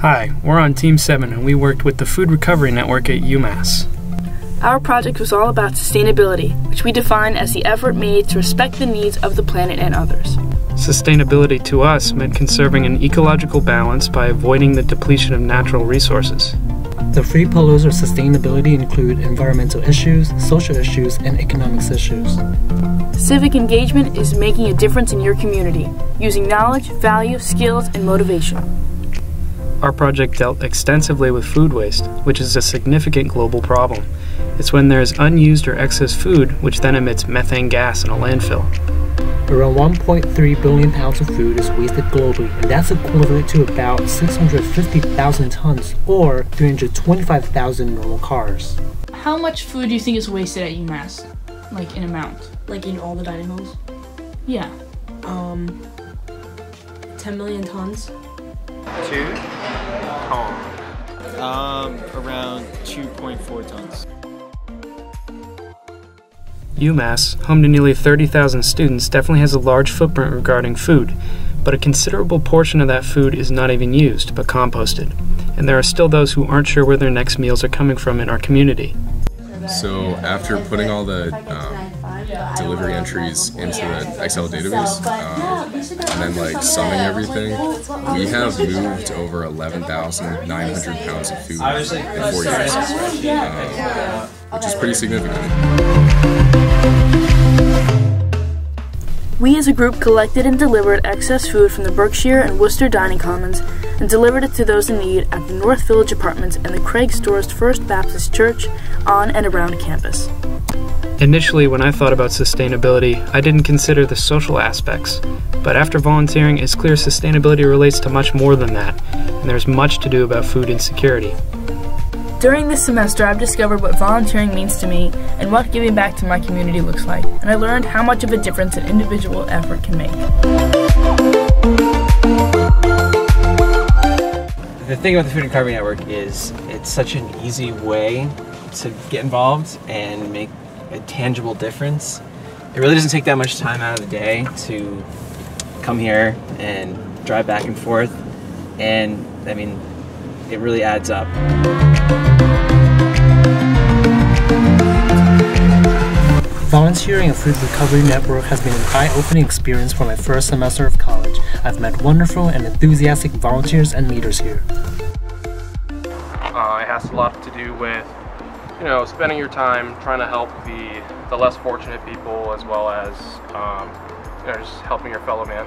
Hi, we're on Team 7 and we worked with the Food Recovery Network at UMass. Our project was all about sustainability, which we define as the effort made to respect the needs of the planet and others. Sustainability to us meant conserving an ecological balance by avoiding the depletion of natural resources. The three pillars of sustainability include environmental issues, social issues, and economics issues. Civic engagement is making a difference in your community, using knowledge, value, skills, and motivation. Our project dealt extensively with food waste, which is a significant global problem. It's when there is unused or excess food, which then emits methane gas in a landfill. Around 1.3 billion pounds of food is wasted globally, and that's equivalent to about 650,000 tons or 325,000 normal cars. How much food do you think is wasted at UMass? Like in amount? Like in all the dining halls? Yeah. Um, 10 million tons. Two tons. Um, around 2.4 tons. UMass, home to nearly 30,000 students, definitely has a large footprint regarding food, but a considerable portion of that food is not even used, but composted. And there are still those who aren't sure where their next meals are coming from in our community. So after putting all the um, delivery entries into the Excel database um, and then like summing everything, we have moved over 11,900 pounds of food in four years, um, which is pretty significant. We as a group collected and delivered excess food from the Berkshire and Worcester dining commons and delivered it to those in need at the North Village Apartments and the Craig Storrs First Baptist Church on and around campus. Initially, when I thought about sustainability, I didn't consider the social aspects. But after volunteering, it's clear sustainability relates to much more than that, and there's much to do about food insecurity. During this semester, I've discovered what volunteering means to me and what giving back to my community looks like, and I learned how much of a difference an individual effort can make. The thing about the Food Recovery Network is it's such an easy way to get involved and make a tangible difference. It really doesn't take that much time out of the day to come here and drive back and forth, and I mean, it really adds up. Volunteering at Food Recovery Network has been an eye-opening experience for my first semester of college. I've met wonderful and enthusiastic volunteers and leaders here. Uh, it has a lot to do with, you know, spending your time trying to help the, the less fortunate people as well as, um, you know, just helping your fellow man.